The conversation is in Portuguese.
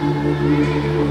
Música